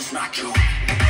is not you.